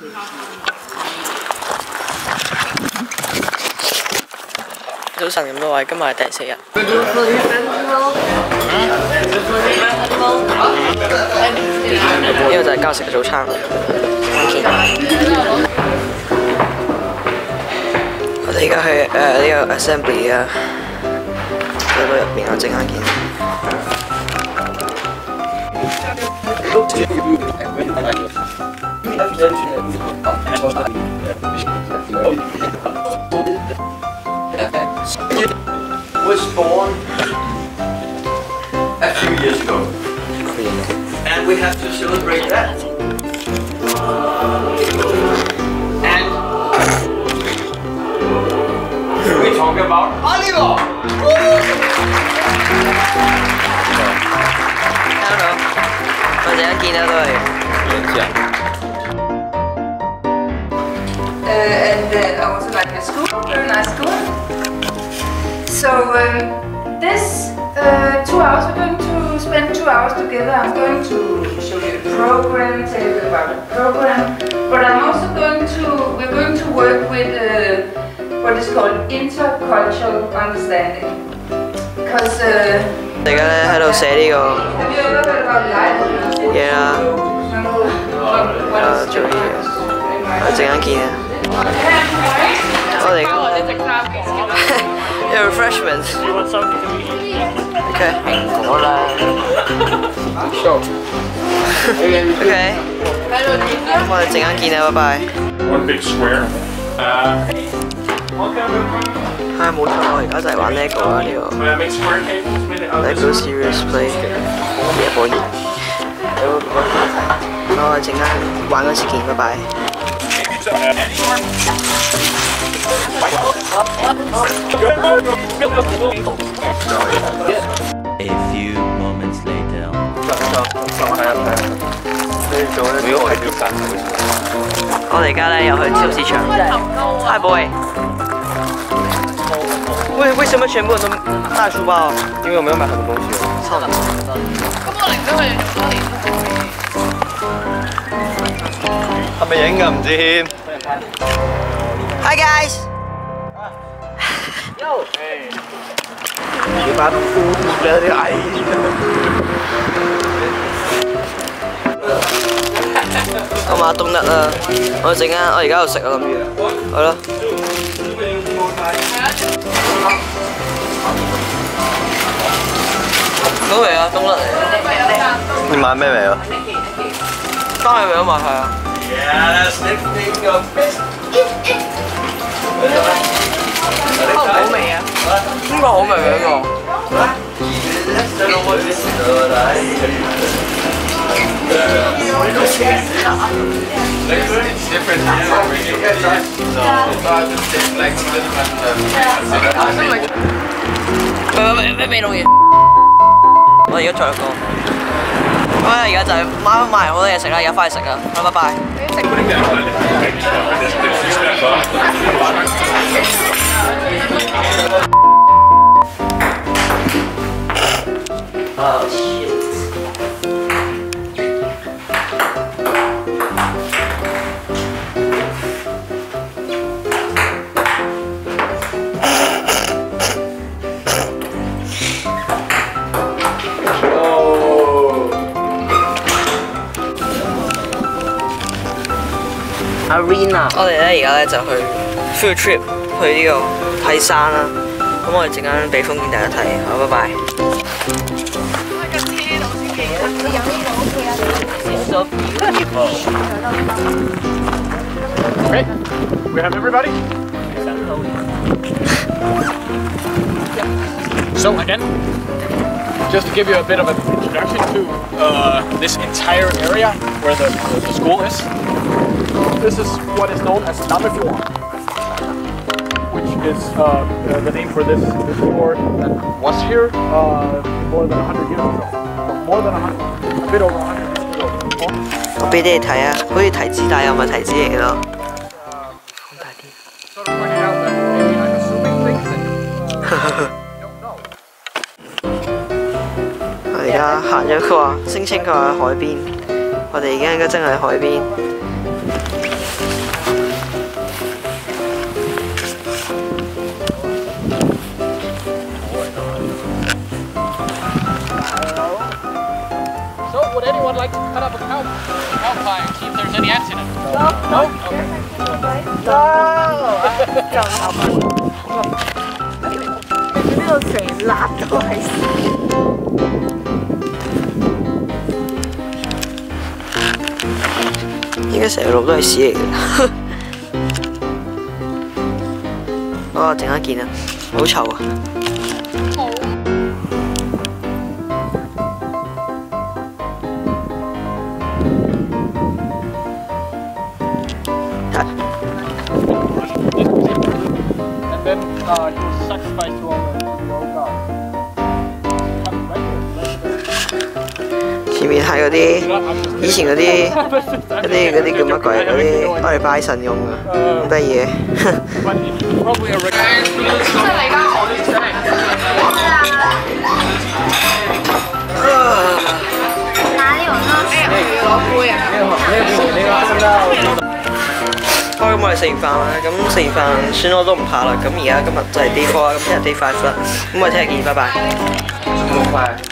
早晨咁多位，今日係第四日。呢個就係交食嘅早餐。我哋而家去誒呢個 assembly 啊，喺度入邊我陣間見。was born a few years ago. And we have to celebrate that. And we talk about Oliver! 听到，我阵间见到都系演讲。 and uh, I also like your school, very nice school. So um, this uh, two hours, we're going to spend two hours together. I'm going to show you the program, tell you about the program, but I'm also going to, we're going to work with uh, what is called intercultural understanding. Because, uh, 而家咧喺度写呢个 have you ever heard about life? 嘢啦， What 啊 is 做嘢，我 阵间见啊。我哋有 refreshments。OK。苹果啦。OK。咁我哋阵间见啊，拜拜。 one big square. Uh, 系冇错，我而家就系玩 LEGO 啊呢个 uh, make square tables with it. Oh, this LEGO is- Serious Play 嘢可以。咁我哋阵间玩嗰时见，拜拜。 A few moments later. 我哋而家咧又去超市场。Hi boy。为为什么全部人都带书包？因为我们要买很多东西。操！系咪影㗎唔知添？ Hi guys。你把裤脱咗啲矮。 Hi guys. Yo. Hey. Cái bán phun lên đấy ai. Ama tung nặng ơi dành ra ở gạo sạch làm gì ở ờ, đó có vẻ tung nặng nhưng mà mấy vẻ à tao mấy vẻ mà à? Yeah, that's different. Yeah, it's different. Yeah, it's different. Yeah, it's different. Yeah, it's different. Yeah, it's different. 咁咧而家就係買埋好多嘢食啦，而家翻去食啦，好拜拜。Arena，我哋咧而家咧就去 field trip 去呢个睇山啦。咁我哋阵间俾风景大家睇，好，拜拜。 Okay, we have everybody. So again, just to give you a bit of an introduction to uh, this entire area where the, the school is. This is what is known as which is uh, uh, the name for this, this fjord that was here uh, more than 100 years ago. More than 100, a bit over 100 years ago. 我俾你哋睇啊，好似提子，但係又唔係提子嚟嘅咯。放大啲。uh. 我而家行咗，佢話聲稱佢話喺海邊，我哋而家應該真係喺海邊。by and see if 路都係屎嚟嘅，我剩一件啊，好臭啊！前面係嗰啲以前嗰啲嗰啲嗰啲叫乜鬼？嗰啲我哋拜神用嘅，咁得意嘅。But it's probably a regular. 好，咁我哋食完飯啦，咁食完飯算我都唔怕啦。咁而家今日就係 day four 啦，咁聽日 day five 啦。咁我哋聽日見，拜拜。咁快。